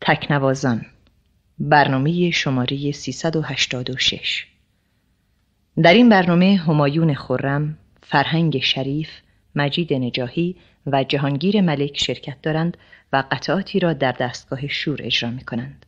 تکنوازان برنامه شماره 386 در این برنامه همایون خورم، فرهنگ شریف، مجید نجاهی و جهانگیر ملک شرکت دارند و قطعاتی را در دستگاه شور اجرا می کنند.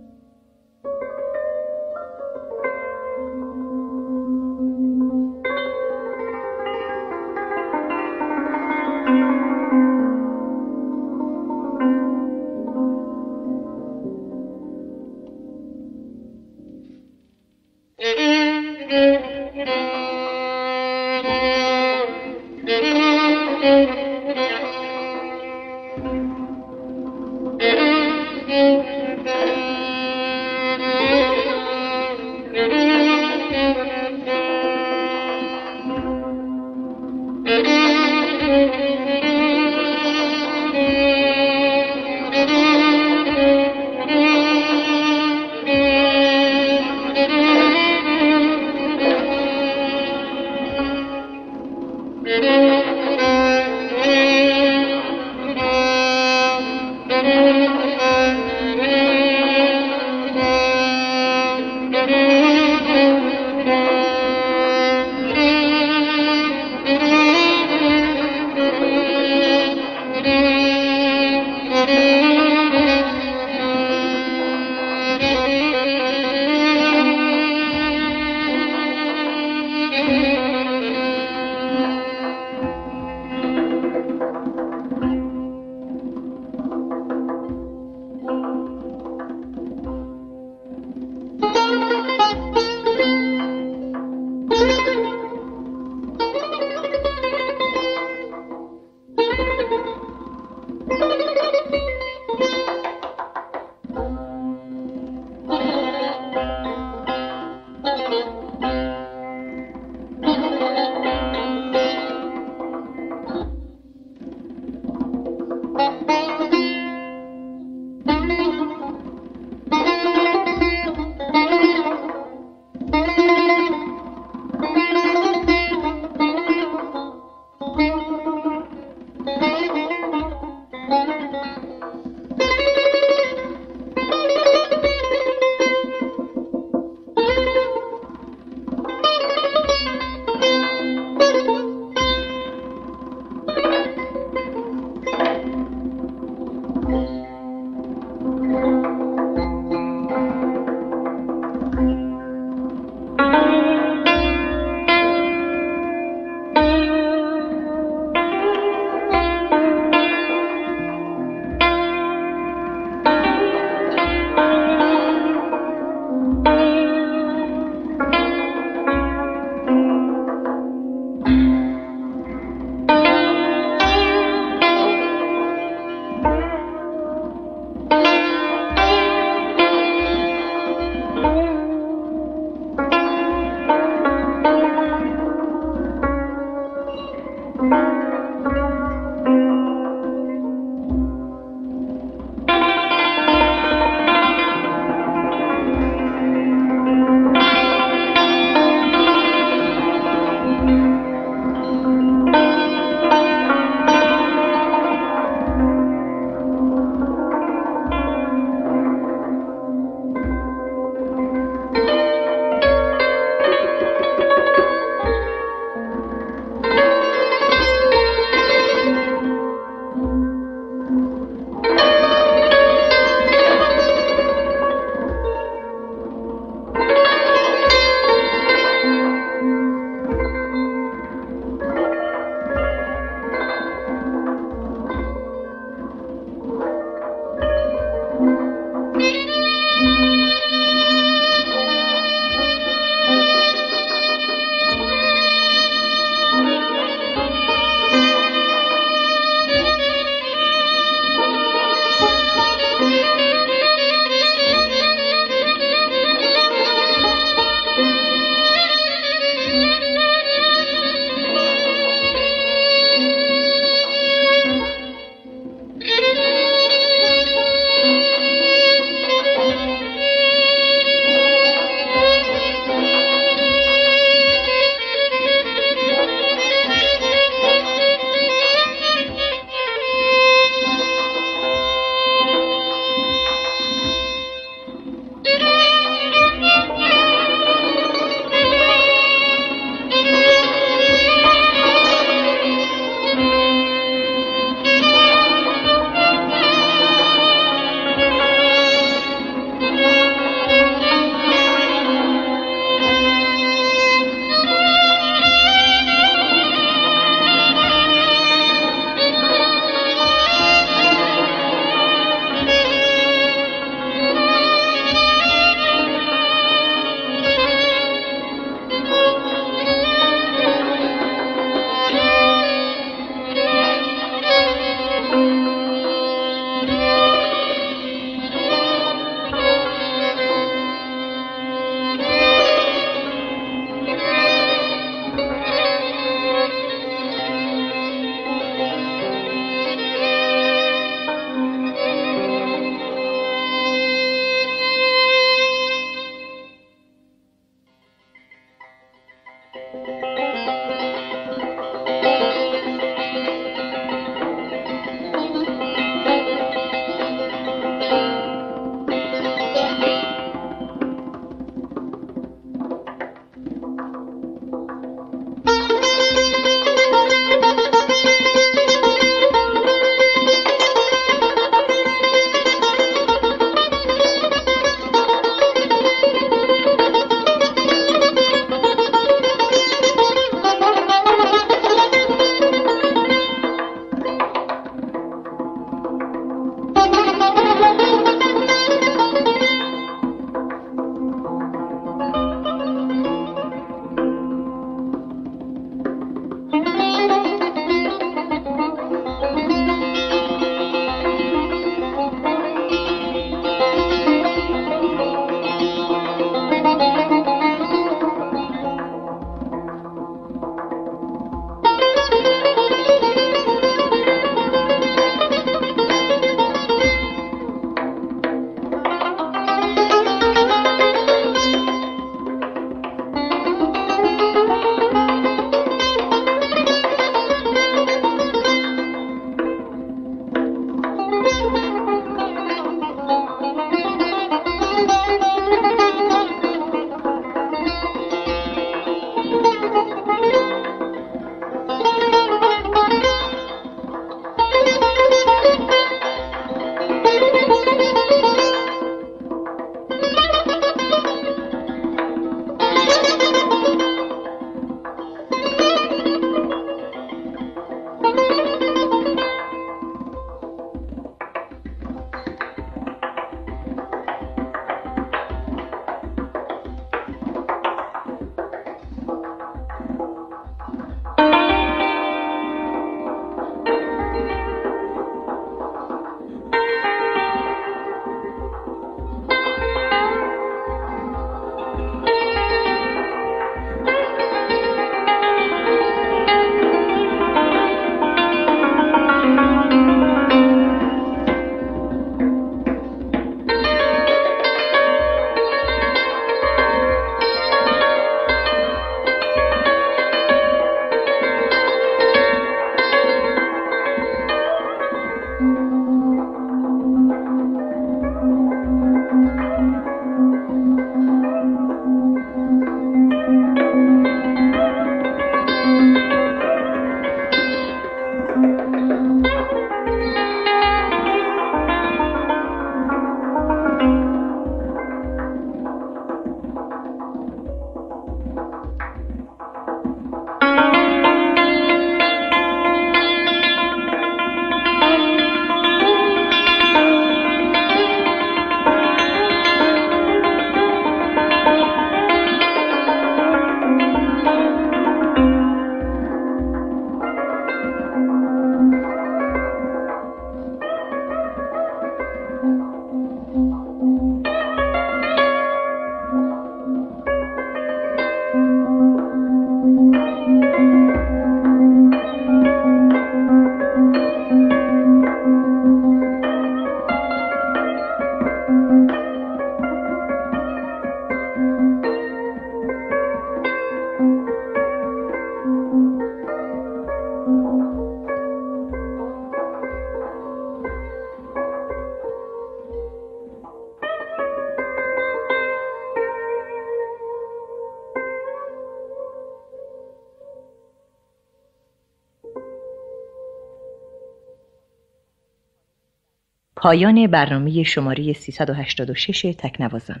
پایان برنامه شماره 386 تکنوازان.